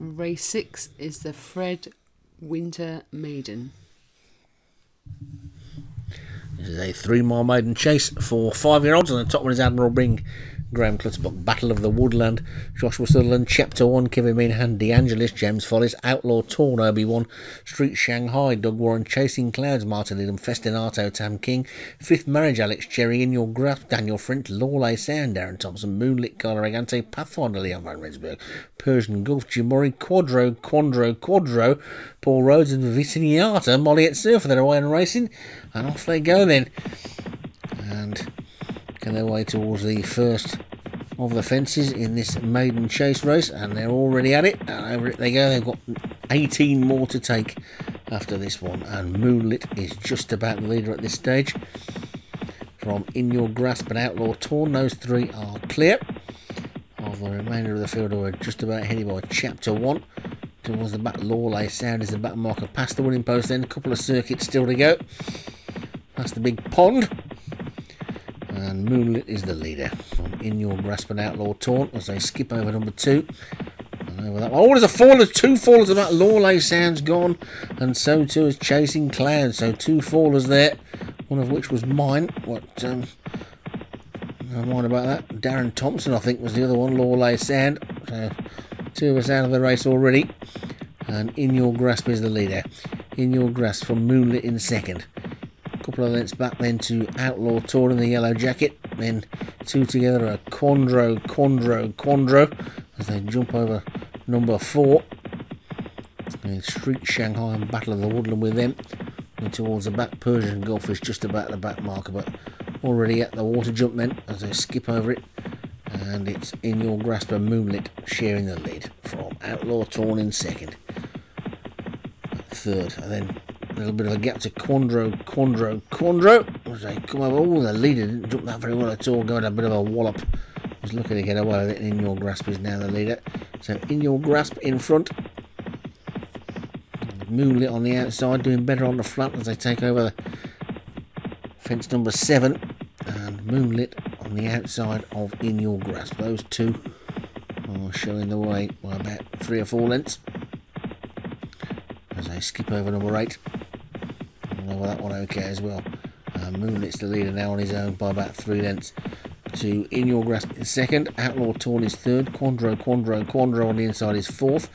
Race 6 is the Fred Winter Maiden. This is a three mile maiden chase for five year olds, and the top one is Admiral Bing. Graham Clutterbuck, Battle of the Woodland, Joshua Sutherland, Chapter 1, Kevin Minahan, DeAngelis, James Follis, Outlaw Torn, Obi-Wan, Street Shanghai, Doug Warren, Chasing Clouds, Martin Lidham, Festinato, Tam King, Fifth Marriage, Alex Cherry, In Your Grasp, Daniel Frint, Lawley Sound, Darren Thompson, Moonlit, Carla Regante, Pathfinder, Leon Van Rensburg, Persian Gulf, Jim Murray, Quadro, Quandro, Quadro, Paul Rhodes and Viciniata, Molly at Surfer, they're away and racing, and off they go then. And Making their way towards the first of the fences in this maiden chase race, and they're already at it. And over it they go. They've got 18 more to take after this one, and Moonlit is just about the leader at this stage. From In Your Grasp and Outlaw Torn, those three are clear. Of the remainder of the field, are just about headed by Chapter 1 towards the back. Lawley Sound is the back marker past the winning post, then a couple of circuits still to go. Past the big pond and Moonlit is the leader from In Your Grasp and Outlaw Torn as they skip over number two. Oh, there's a fall, there's two fallers of that Lawley Sound's gone, and so too is Chasing Clouds. So two fallers there, one of which was mine. What, um, no mind about that. Darren Thompson, I think, was the other one, Lawley Sound. So two of us out of the race already. And In Your Grasp is the leader. In Your Grasp from Moonlit in second couple of lengths back then to Outlaw Torn in the yellow jacket. Then two together a Quandro, Quandro, Quandro as they jump over number four. And Street Shanghai and Battle of the Woodland with them. And towards the back, Persian Gulf is just about the back marker, but already at the water jump then as they skip over it. And it's in your grasp of Moonlit sharing the lead from Outlaw Torn in second. Third, and then a little bit of a gap to Quandro, Quandro, Quandro. As they come over, oh, the leader didn't jump that very well at all, going a bit of a wallop. Was looking to get away with it, In Your Grasp is now the leader. So In Your Grasp in front. Moonlit on the outside, doing better on the flat as they take over fence number seven. And Moonlit on the outside of In Your Grasp. Those two are showing the way by about three or four lengths as they skip over number eight over that one okay as well. Uh, Moonlit's the leader now on his own by about three lengths to In Your Grasp in second. Outlaw Torn is third. Quandro, Quandro, Quandro on the inside is fourth.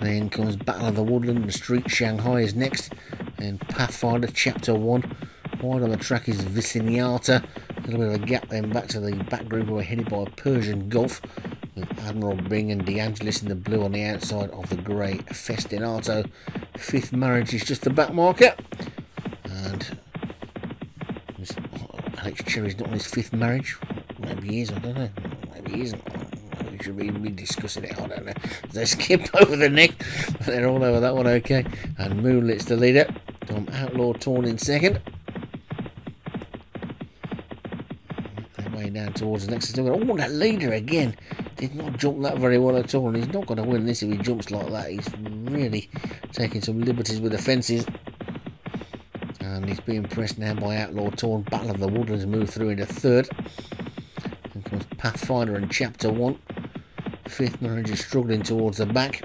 Then comes Battle of the Woodland and Street Shanghai is next. And Pathfinder Chapter 1. Wide on the track is Viciniata. A little bit of a gap then back to the back group who are headed by Persian Gulf with Admiral Bing and DeAngelis in the blue on the outside of the grey Festinato. Fifth marriage is just the back marker. And Alex Cherry's not on his fifth marriage. Maybe he is, I don't know. Maybe he isn't. We should be, be discussing it. I don't know. They skip over the neck. They're all over that one, okay. And Moonlit's the leader. Tom Outlaw torn in second. Way down towards the next. Oh, that leader again. Did not jump that very well at all. And he's not going to win this if he jumps like that. He's really taking some liberties with the fences and he's being pressed now by Outlaw Torn. Battle of the Woodlands move through into third. Comes Pathfinder and Chapter 1. Fifth Manager struggling towards the back.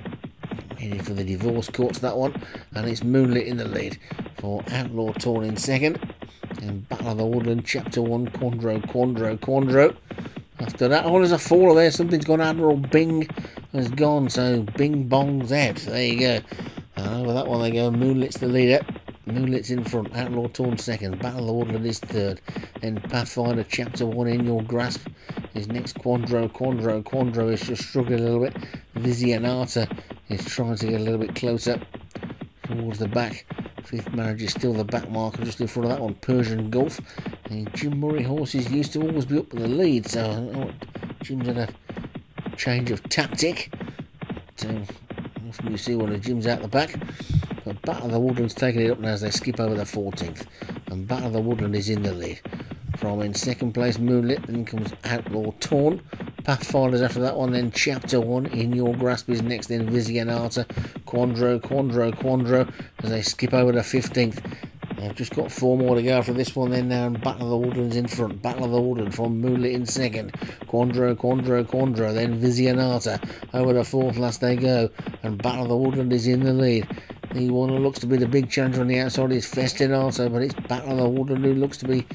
Heading for the divorce courts, that one. And it's Moonlit in the lead for Outlaw Torn in second. And Battle of the Woodland, Chapter 1, Quandro, Quandro, Quandro. After that, oh, there's a fall there. Something's gone. Admiral Bing has gone. So Bing Bong's out. There you go. And over that one they go. Moonlit's the leader. Moonlit's in front, Outlaw Torn second, Battle the Woodland is third, then Pathfinder Chapter 1 in your grasp His next. Quandro, Quandro, Quandro is just struggling a little bit, Vizianata is trying to get a little bit closer towards the back, Fifth Marriage is still the back marker just in front of that one, Persian Gulf, and Jim Murray horses used to always be up with the lead, so oh, Jim's had a change of tactic, um, often you see one of Jim's out the back, but Battle of the Woodland's taking it up now as they skip over the 14th. And Battle of the Woodland is in the lead. From in second place, Moonlit, then comes Outlaw Torn. Pathfinders after that one, then Chapter 1, In Your Grasp is next, then Vizianata, Quandro, Quandro, Quandro, as they skip over the 15th. They've just got four more to go for this one then now, and Battle of the Woodlands in front. Battle of the Woodland from Moonlit in second. Quandro, Quandro, Quandro, then Visionata. Over the fourth last they go, and Battle of the Woodland is in the lead. The one who looks to be the big challenger on the outside is Festinato, but it's Battle of the who looks to be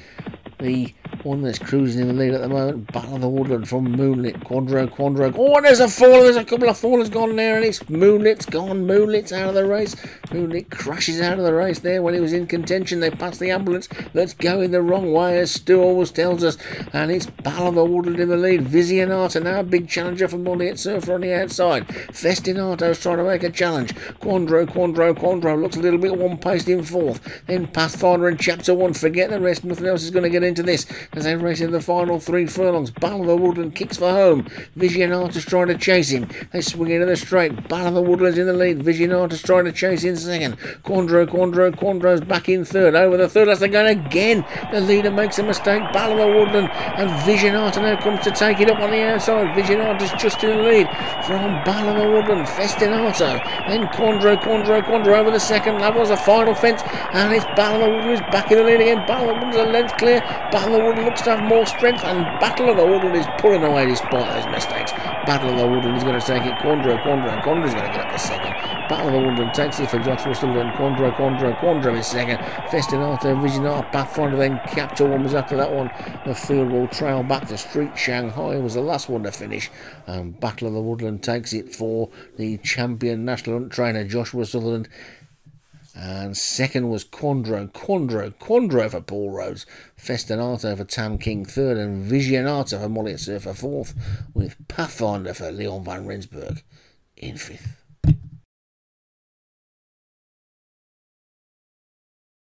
the one that's cruising in the lead at the moment. Battle of the Woodland from Moonlit. Quadro, Quadro. Oh, there's a faller. There's a couple of fallers gone there, and it's Moonlit's gone. Moonlit's out of the race. Moonlit crashes out of the race there when he was in contention. They passed the ambulance. Let's go in the wrong way, as Stu always tells us. And it's Woodland in the lead. Visionata now, big challenger from Moonlit Surfer on the outside. Festinato's trying to make a challenge. Quandro, Quandro, Quandro looks a little bit one-paced in fourth. Then Pathfinder in Chapter 1. Forget the rest. Nothing else is going to get into this as they race in the final three furlongs. The Woodland kicks for home. Visionatus trying to chase him. They swing into the straight. Of Woodlands in the lead. Visionatus trying to chase in second. Quandro, Quandro, Quandro's back in third. Over the third as they're going again. The leader makes a mistake. The Woodland and Visionata now comes to take it up on the outside. Visionata's just in the lead from the Woodland. Festinato. Then Quandro, Quandro, Quandro over the second. That was a final fence. And it's the Woodland is back in the lead again. Of Woodland's a length clear. Battle Woodland looks to have more strength, and Battle of the Woodland is pulling away despite those mistakes. Battle of the Woodland is going to take it. Quandro, Quandro, Quandro's going to get up to second. Battle of the Woodland takes it for Joshua Sutherland. Quandro, Quandro, Quandro is second. Festinato, Visionata, Pathfinder, then Capture One was after that one. The field will trail back to Street Shanghai was the last one to finish. And Battle of the Woodland takes it for the champion national hunt trainer Joshua Sutherland. And second was Quandro, Quandro, Quandro for Paul Rhodes. Festinato for Tam King third, and Visionata for Molly Surfer fourth, with Pathfinder for Leon van Rensburg in fifth.